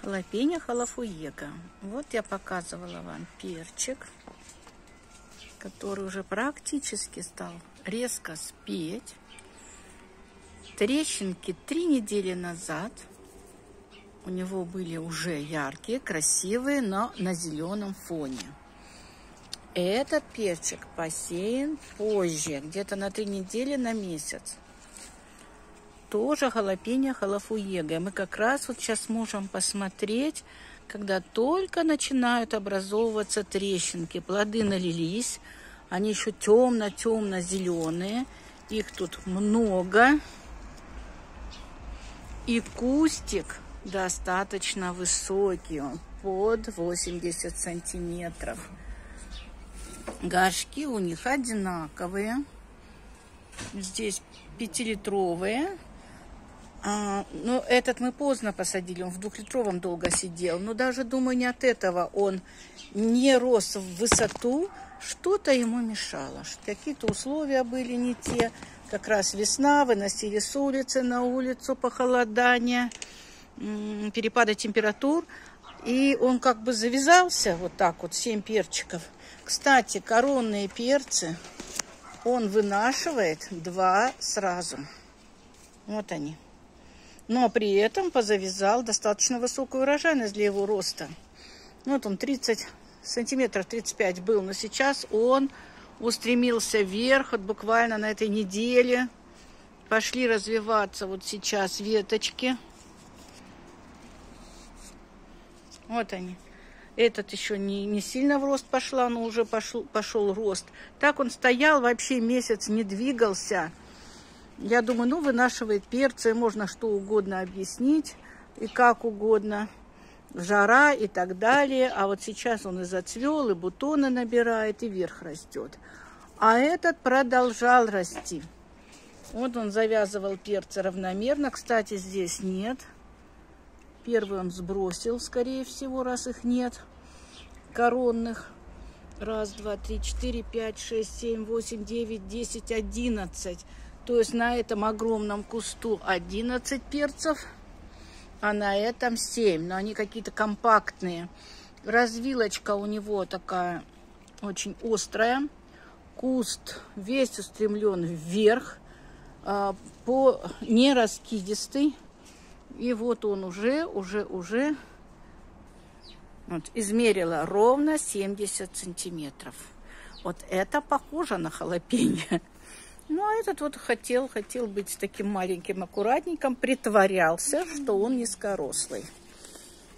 Халапеньо халафуега. Вот я показывала вам перчик, который уже практически стал резко спеть. Трещинки три недели назад у него были уже яркие, красивые, но на зеленом фоне. Этот перчик посеян позже, где-то на три недели, на месяц тоже халапеньо халафуега. Мы как раз вот сейчас можем посмотреть, когда только начинают образовываться трещинки. Плоды налились, они еще темно-темно-зеленые. Их тут много. И кустик достаточно высокий, он под 80 сантиметров. Горшки у них одинаковые. Здесь пятилитровые. А, ну, этот мы поздно посадили, он в двухлитровом долго сидел. Но даже, думаю, не от этого он не рос в высоту. Что-то ему мешало. Какие-то условия были не те. Как раз весна, выносили с улицы на улицу похолодание, перепады температур. И он как бы завязался вот так вот, 7 перчиков. Кстати, коронные перцы он вынашивает два сразу. Вот они но при этом позавязал достаточно высокую урожайность для его роста. Ну, вот он 30 сантиметров, 35 был, но сейчас он устремился вверх, вот буквально на этой неделе пошли развиваться вот сейчас веточки. Вот они. Этот еще не, не сильно в рост пошла, но уже пошел, пошел рост. Так он стоял, вообще месяц не двигался. Я думаю, ну, вынашивает перцы, можно что угодно объяснить и как угодно. Жара и так далее. А вот сейчас он и зацвел, и бутоны набирает, и вверх растет. А этот продолжал расти. Вот он завязывал перцы равномерно. Кстати, здесь нет. Первый он сбросил, скорее всего, раз их нет. Коронных. Раз, два, три, четыре, пять, шесть, семь, восемь, девять, десять, одиннадцать. То есть на этом огромном кусту 11 перцев, а на этом 7. Но они какие-то компактные. Развилочка у него такая очень острая. Куст весь устремлен вверх, а, по нераскидистый. И вот он уже, уже, уже вот, измерила ровно 70 сантиметров. Вот это похоже на халапеньо. Ну, а этот вот хотел, хотел быть таким маленьким, аккуратненьким, притворялся, что он низкорослый.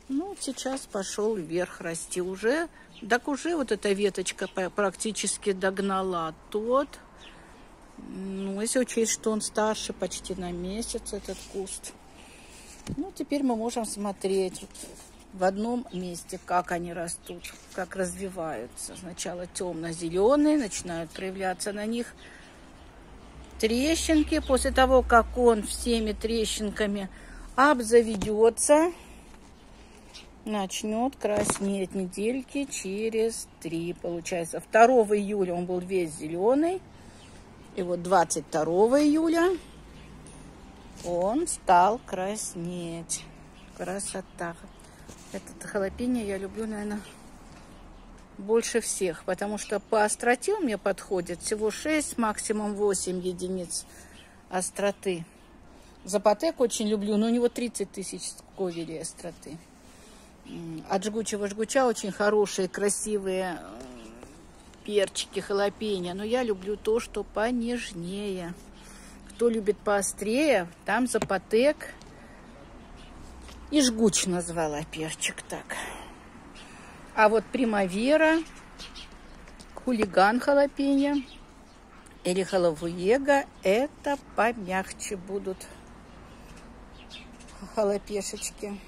Ну, сейчас пошел вверх расти уже. Так уже вот эта веточка практически догнала тот. Ну, если учесть, что он старше почти на месяц, этот куст. Ну, теперь мы можем смотреть в одном месте, как они растут, как развиваются. Сначала темно-зеленые, начинают проявляться на них трещинки. После того, как он всеми трещинками обзаведется, начнет краснеть недельки через три, получается. 2 июля он был весь зеленый. И вот 22 июля он стал краснеть. Красота. Этот халапеньо я люблю, наверное, больше всех, потому что по остроте у меня подходит всего 6, максимум 8 единиц остроты. Запатек очень люблю, но у него 30 тысяч сковелей остроты. От жгучего жгуча очень хорошие, красивые э, перчики, халапеньо. Но я люблю то, что понежнее. Кто любит поострее, там запатек. И жгуч назвала перчик так. А вот примавера, хулиган халапеньо или халавуега, это помягче будут халапешечки.